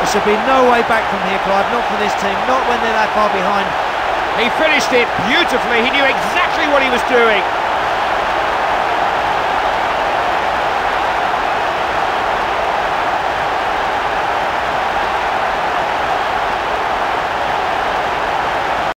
There should be no way back from here, Clive, not for this team, not when they're that far behind. He finished it beautifully, he knew exactly what he was doing.